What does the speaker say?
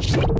watched.